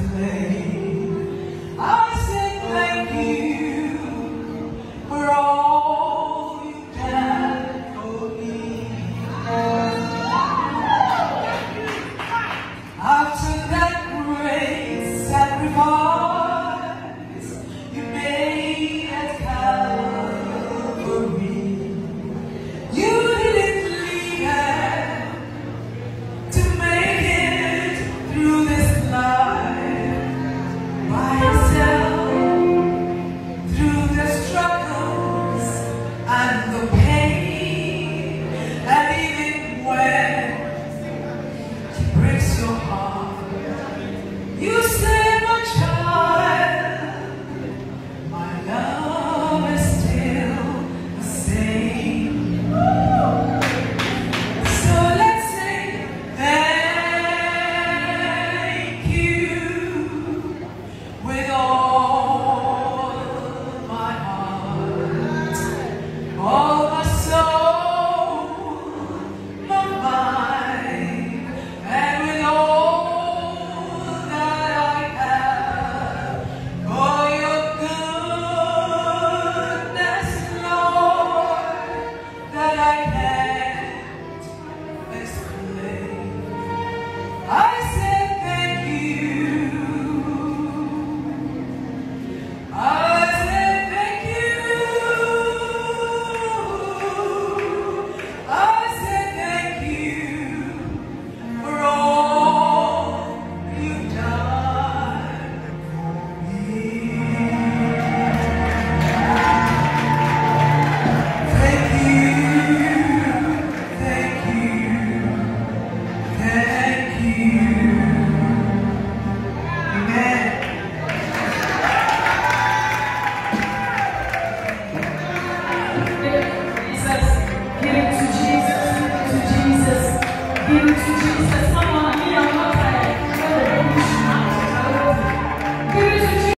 Amen. Let's try.